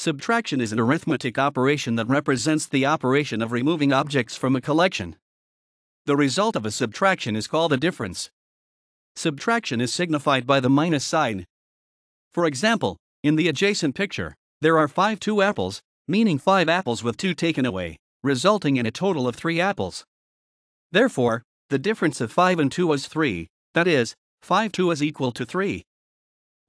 Subtraction is an arithmetic operation that represents the operation of removing objects from a collection. The result of a subtraction is called a difference. Subtraction is signified by the minus sign. For example, in the adjacent picture, there are 5 2 apples, meaning 5 apples with 2 taken away, resulting in a total of 3 apples. Therefore, the difference of 5 and 2 is 3, that is, 5 2 is equal to 3.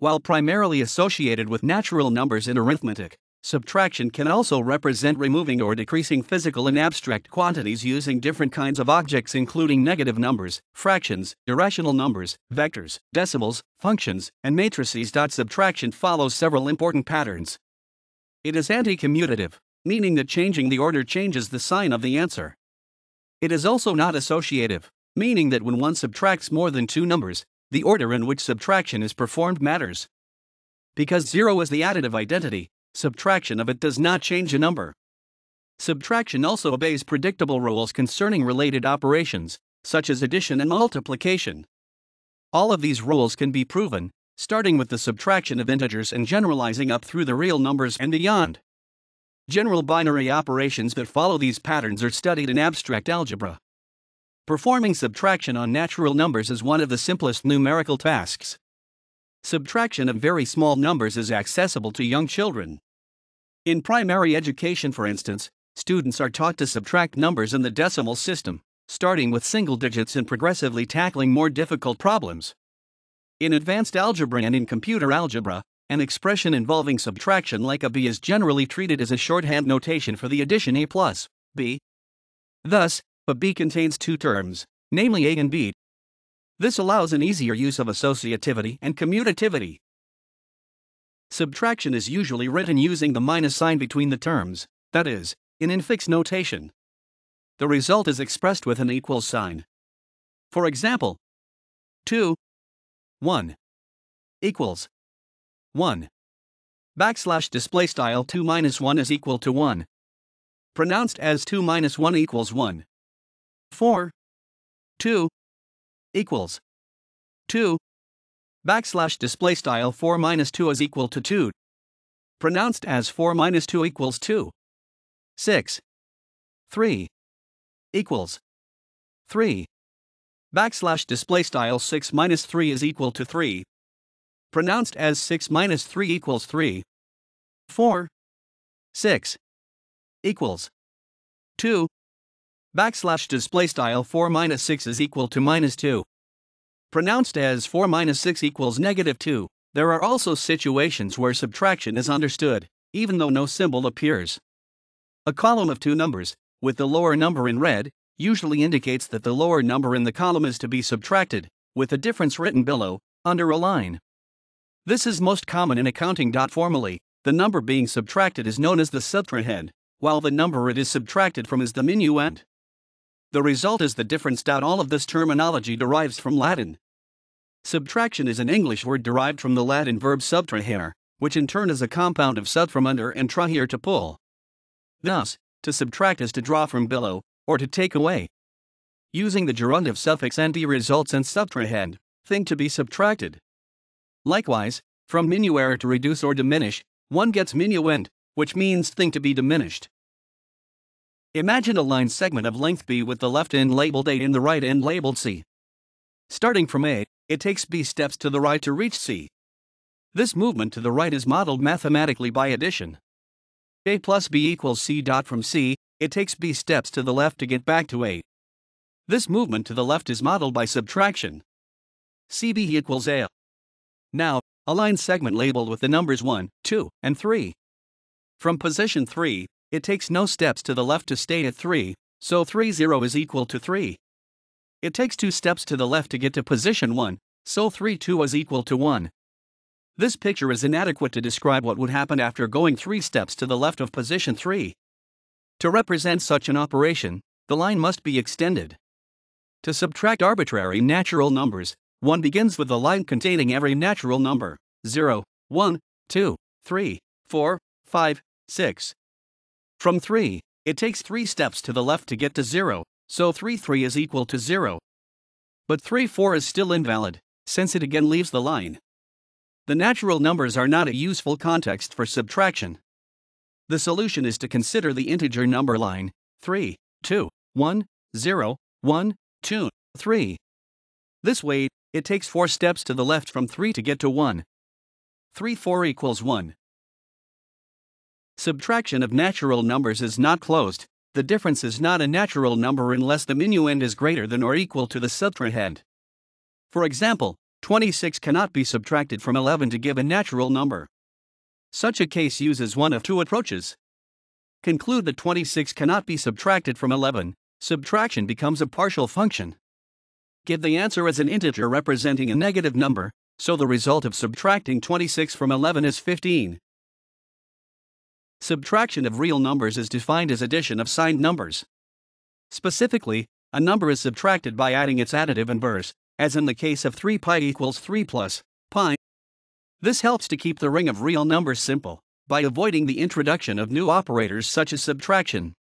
While primarily associated with natural numbers in arithmetic, subtraction can also represent removing or decreasing physical and abstract quantities using different kinds of objects, including negative numbers, fractions, irrational numbers, vectors, decimals, functions, and matrices. Subtraction follows several important patterns. It is anti commutative, meaning that changing the order changes the sign of the answer. It is also not associative, meaning that when one subtracts more than two numbers, the order in which subtraction is performed matters. Because 0 is the additive identity, subtraction of it does not change a number. Subtraction also obeys predictable rules concerning related operations, such as addition and multiplication. All of these rules can be proven, starting with the subtraction of integers and generalizing up through the real numbers and beyond. General binary operations that follow these patterns are studied in abstract algebra. Performing subtraction on natural numbers is one of the simplest numerical tasks. Subtraction of very small numbers is accessible to young children. In primary education, for instance, students are taught to subtract numbers in the decimal system, starting with single digits and progressively tackling more difficult problems. In advanced algebra and in computer algebra, an expression involving subtraction like a b is generally treated as a shorthand notation for the addition a plus b. Thus, but B contains two terms, namely A and B. This allows an easier use of associativity and commutativity. Subtraction is usually written using the minus sign between the terms, that is, in infix notation. The result is expressed with an equal sign. For example, 2 1 equals 1 backslash display style 2 minus 1 is equal to 1 pronounced as 2 minus 1 equals 1 4 2 equals 2 backslash display style 4 minus 2 is equal to 2 pronounced as 4 minus 2 equals 2 6 3 equals 3 backslash display style 6 minus 3 is equal to 3 pronounced as 6 minus 3 equals 3 4 6 equals 2 backslash display style 4 minus 6 is equal to minus 2. Pronounced as 4 minus 6 equals negative 2, there are also situations where subtraction is understood, even though no symbol appears. A column of two numbers, with the lower number in red, usually indicates that the lower number in the column is to be subtracted, with the difference written below, under a line. This is most common in accounting. Formally, the number being subtracted is known as the subtrahend, while the number it is subtracted from is the minuend. The result is the difference. All of this terminology derives from Latin. Subtraction is an English word derived from the Latin verb subtrahere, which in turn is a compound of sub from under and trahere to pull. Thus, to subtract is to draw from below, or to take away. Using the gerundive suffix nd results in subtrahend, thing to be subtracted. Likewise, from minuere to reduce or diminish, one gets minuend, which means thing to be diminished. Imagine a line segment of length b with the left end labeled A and the right end labeled C. Starting from A, it takes b steps to the right to reach C. This movement to the right is modeled mathematically by addition. A plus b equals C. Dot from C, it takes b steps to the left to get back to A. This movement to the left is modeled by subtraction. CB equals A. Now, a line segment labeled with the numbers 1, 2, and 3. From position 3, it takes no steps to the left to stay at 3, so 3 0 is equal to 3. It takes 2 steps to the left to get to position 1, so 3 2 is equal to 1. This picture is inadequate to describe what would happen after going 3 steps to the left of position 3. To represent such an operation, the line must be extended. To subtract arbitrary natural numbers, one begins with a line containing every natural number 0, 1, 2, 3, 4, 5, 6. From 3, it takes 3 steps to the left to get to 0, so 3 3 is equal to 0. But 3 4 is still invalid, since it again leaves the line. The natural numbers are not a useful context for subtraction. The solution is to consider the integer number line 3, 2, 1, 0, 1, 2, 3. This way, it takes 4 steps to the left from 3 to get to 1. 3 4 equals 1. Subtraction of natural numbers is not closed. The difference is not a natural number unless the minuend is greater than or equal to the subtrahend. For example, 26 cannot be subtracted from 11 to give a natural number. Such a case uses one of two approaches. Conclude that 26 cannot be subtracted from 11, subtraction becomes a partial function. Give the answer as an integer representing a negative number, so the result of subtracting 26 from 11 is 15. Subtraction of real numbers is defined as addition of signed numbers. Specifically, a number is subtracted by adding its additive inverse, as in the case of 3 pi equals 3 plus pi. This helps to keep the ring of real numbers simple, by avoiding the introduction of new operators such as subtraction.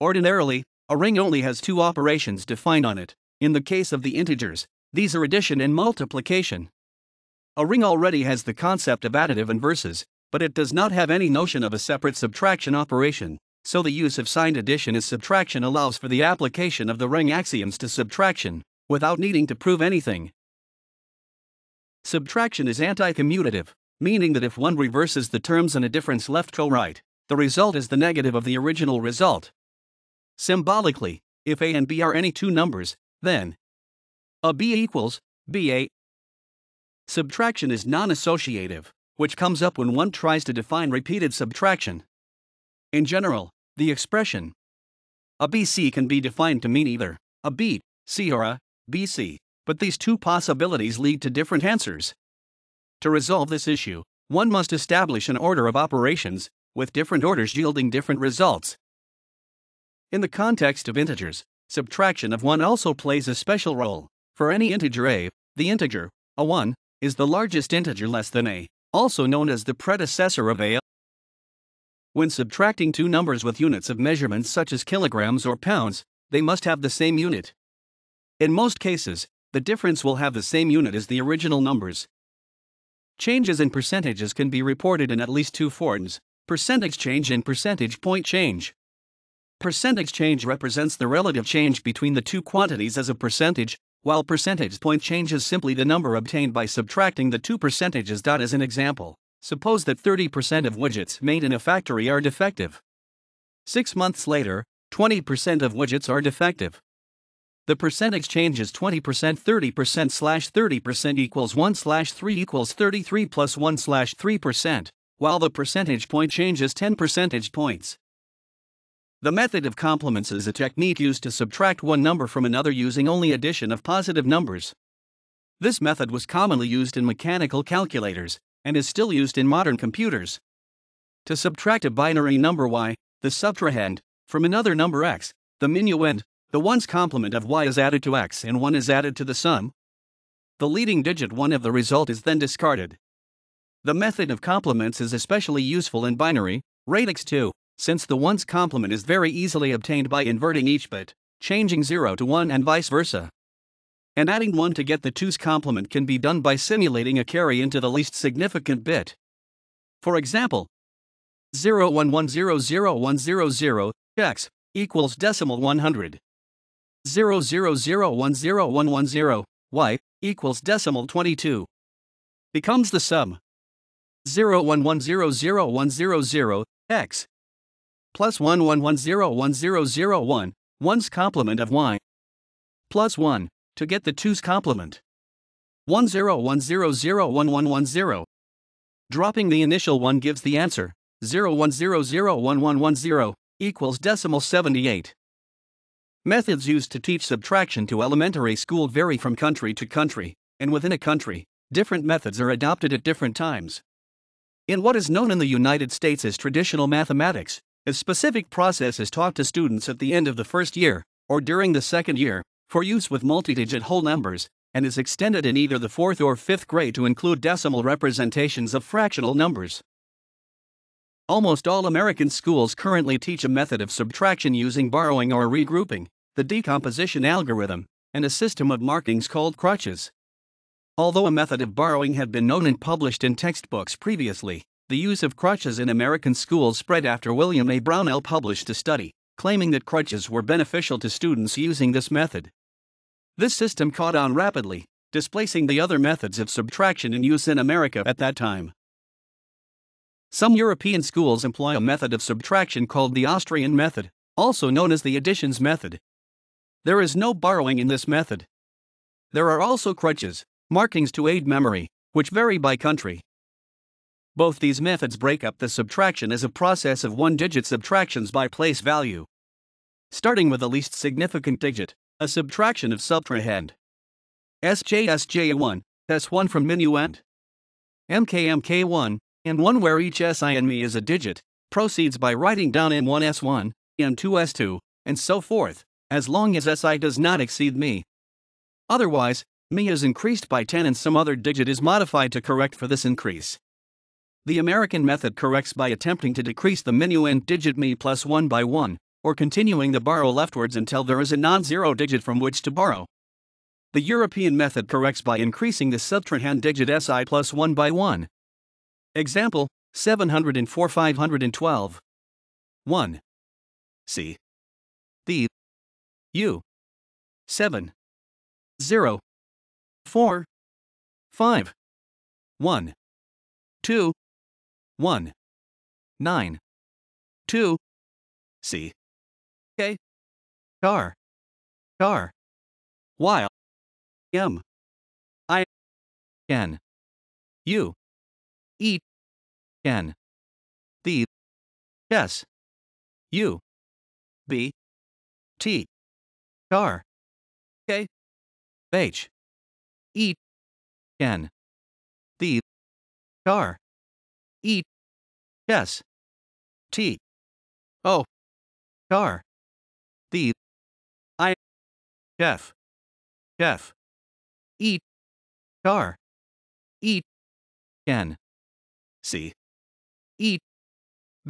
Ordinarily, a ring only has two operations defined on it. In the case of the integers, these are addition and multiplication. A ring already has the concept of additive inverses, but it does not have any notion of a separate subtraction operation, so the use of signed addition as subtraction allows for the application of the ring axioms to subtraction, without needing to prove anything. Subtraction is anti-commutative, meaning that if one reverses the terms in a difference left to right, the result is the negative of the original result. Symbolically, if a and b are any two numbers, then a b equals ba. Subtraction is non associative, which comes up when one tries to define repeated subtraction. In general, the expression a BC can be defined to mean either a B, C or a BC, but these two possibilities lead to different answers. To resolve this issue, one must establish an order of operations, with different orders yielding different results. In the context of integers, subtraction of 1 also plays a special role. For any integer a, the integer, a 1, is the largest integer less than a, also known as the predecessor of a. When subtracting two numbers with units of measurement such as kilograms or pounds, they must have the same unit. In most cases, the difference will have the same unit as the original numbers. Changes in percentages can be reported in at least two forms percentage change and percentage point change. Percentage change represents the relative change between the two quantities as a percentage, while percentage point change is simply the number obtained by subtracting the two percentages. As an example, suppose that 30% of widgets made in a factory are defective. Six months later, 20% of widgets are defective. The percentage change is 20% 30% slash 30% equals 1 slash 3 equals 33 plus 1 slash 3%, while the percentage point change is 10 percentage points. The method of complements is a technique used to subtract one number from another using only addition of positive numbers. This method was commonly used in mechanical calculators and is still used in modern computers. To subtract a binary number y, the subtrahend, from another number x, the minuend, the one's complement of y is added to x and 1 is added to the sum. The leading digit 1 of the result is then discarded. The method of complements is especially useful in binary, radix 2, since the one's complement is very easily obtained by inverting each bit, changing 0 to 1 and vice versa. And adding 1 to get the 2's complement can be done by simulating a carry into the least significant bit. For example, 011000100 x equals decimal 100. 000101110 y equals decimal 22 becomes the sum 011001000 x plus 111010001, 1's complement of y, plus 1, to get the 2's complement. 1010011110. Dropping the initial 1 gives the answer 01001110 equals decimal 78. Methods used to teach subtraction to elementary school vary from country to country, and within a country, different methods are adopted at different times. In what is known in the United States as traditional mathematics, a specific process is taught to students at the end of the first year, or during the second year, for use with multi-digit whole numbers, and is extended in either the fourth or fifth grade to include decimal representations of fractional numbers. Almost all American schools currently teach a method of subtraction using borrowing or regrouping, the decomposition algorithm, and a system of markings called crutches. Although a method of borrowing had been known and published in textbooks previously, the use of crutches in American schools spread after William A. Brownell published a study claiming that crutches were beneficial to students using this method. This system caught on rapidly, displacing the other methods of subtraction in use in America at that time. Some European schools employ a method of subtraction called the Austrian method, also known as the additions method. There is no borrowing in this method. There are also crutches, markings to aid memory, which vary by country. Both these methods break up the subtraction as a process of one digit subtractions by place value. Starting with the least significant digit, a subtraction of subtrahend. SJSJ1, S1 from minuend. MKMK1, and 1 where each SI and me is a digit, proceeds by writing down M1 S1, M2 S2, and so forth, as long as SI does not exceed me. Otherwise, me is increased by 10 and some other digit is modified to correct for this increase. The American method corrects by attempting to decrease the minuend digit me plus 1 by 1, or continuing the borrow leftwards until there is a non zero digit from which to borrow. The European method corrects by increasing the subtrahend digit SI plus 1 by 1. Example 704 512. 1. C. D. U. 7. 0. 4. 5. 1. 2. 1. 9. 2. C. K. Car. Car. While. M. I. N. U. E. N. D. S. U. B. T. Car. K. H. E. N. D. Car. E. S. T. O. Car. D. I. F. F. E. Car. E. N. C.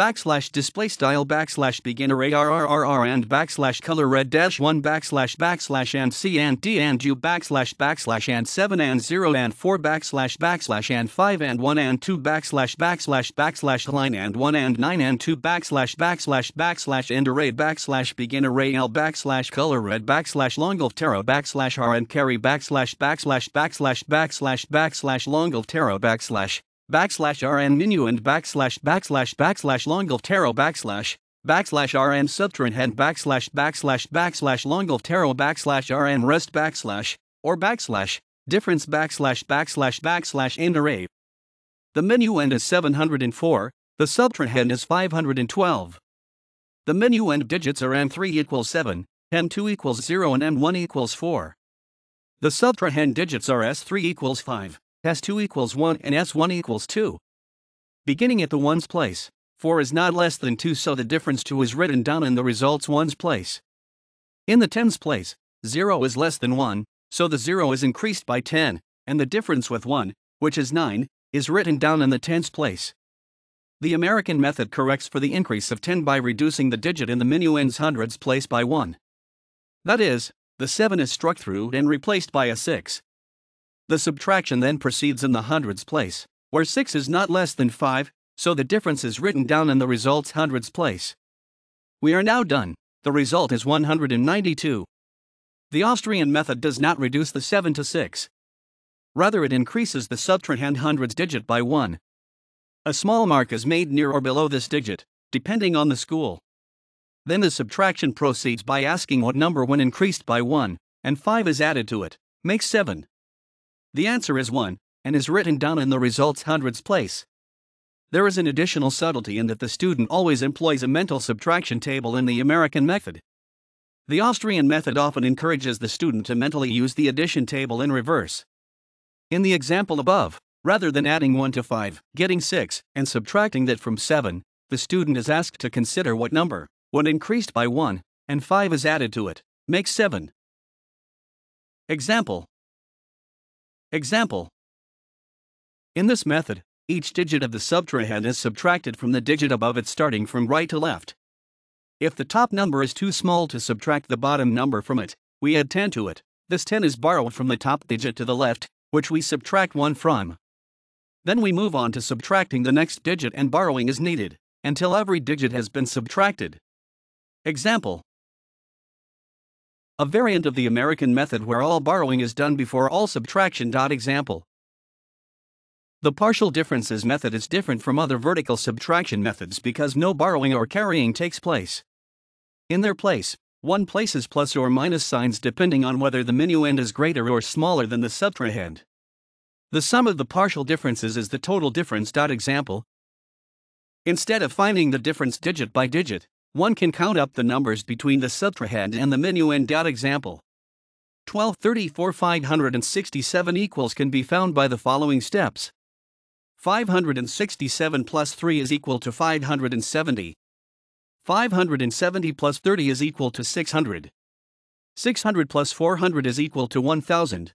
E backslash display style backslash beginner arrrr and backslash color red dash 1 backslash backslash and c and d and u backslash backslash and 7 and 0 and 4 backslash backslash and 5 and 1 and 2 backslash backslash backslash line and 1 and 9 and 2 backslash backslash backslash end array backslash begin array l backslash color red backslash long of tarot backslash r and carry backslash backslash backslash backslash backslash long of tarot backslash backslash rn minuend backslash backslash backslash long of tarot backslash backslash rn subtrahend backslash backslash backslash long of tarot backslash rn rest backslash or backslash difference backslash backslash backslash end array. The menu minuend is 704, the subtrahend is 512. The menu minuend digits are M3 equals 7, M2 equals 0 and M1 equals 4. The subtrahend digits are S3 equals 5. S2 equals 1 and S1 equals 2. Beginning at the ones place, 4 is not less than 2 so the difference 2 is written down in the results ones place. In the tens place, 0 is less than 1, so the 0 is increased by 10, and the difference with 1, which is 9, is written down in the tens place. The American method corrects for the increase of 10 by reducing the digit in the minuend's hundreds place by 1. That is, the 7 is struck through and replaced by a 6. The subtraction then proceeds in the hundreds place, where 6 is not less than 5, so the difference is written down in the results hundreds place. We are now done, the result is 192. The Austrian method does not reduce the 7 to 6. Rather, it increases the subtrahend hundreds digit by 1. A small mark is made near or below this digit, depending on the school. Then the subtraction proceeds by asking what number when increased by 1, and 5 is added to it, makes 7. The answer is 1, and is written down in the results hundreds place. There is an additional subtlety in that the student always employs a mental subtraction table in the American method. The Austrian method often encourages the student to mentally use the addition table in reverse. In the example above, rather than adding 1 to 5, getting 6, and subtracting that from 7, the student is asked to consider what number, when increased by 1, and 5 is added to it, makes 7. Example Example In this method, each digit of the subtrahend is subtracted from the digit above it starting from right to left. If the top number is too small to subtract the bottom number from it, we add 10 to it. This 10 is borrowed from the top digit to the left, which we subtract 1 from. Then we move on to subtracting the next digit and borrowing is needed until every digit has been subtracted. Example A variant of the American method where all borrowing is done before all subtraction. Example The partial differences method is different from other vertical subtraction methods because no borrowing or carrying takes place. In their place, one places plus or minus signs depending on whether the minuend is greater or smaller than the subtrahend. The sum of the partial differences is the total difference. Example Instead of finding the difference digit by digit, one can count up the numbers between the subtrahend and the minuend. Example 1234 567 equals can be found by the following steps 567 plus 3 is equal to 570. 570 plus 30 is equal to 600. 600 plus 400 is equal to 1000.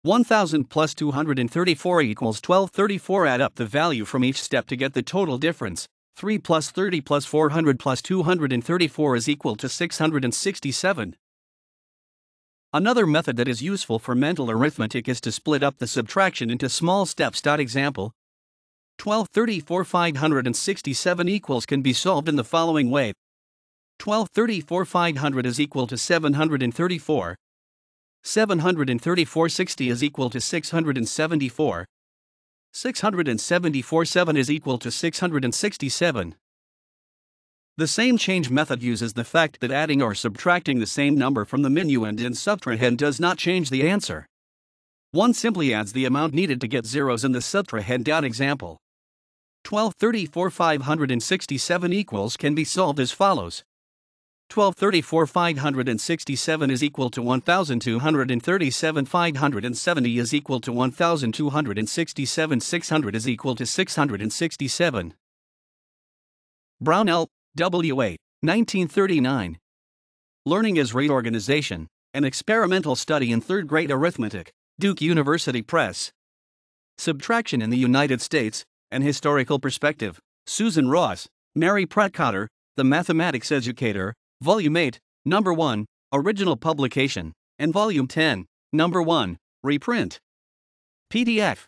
1000 plus 234 equals 1234. Add up the value from each step to get the total difference. 3 plus 30 plus 400 plus 234 is equal to 667. Another method that is useful for mental arithmetic is to split up the subtraction into small steps. Example 1234 567 equals can be solved in the following way 1234 500 is equal to 734. 734 60 is equal to 674. 674 7 is equal to 667. The same change method uses the fact that adding or subtracting the same number from the minuend and subtrahend does not change the answer. One simply adds the amount needed to get zeros in the subtrahend. Example 1234 567 equals can be solved as follows 1234 567 is equal to 1237 570 is equal to 1267 600 is equal to 667 Brownell, L. W. A. 1939 Learning as Reorganization, an experimental study in third grade arithmetic, Duke University Press. Subtraction in the United States, an historical perspective, Susan Ross, Mary Pratt-Cotter, the mathematics educator, Volume 8, Number 1, Original Publication, and Volume 10, Number 1, Reprint. PDF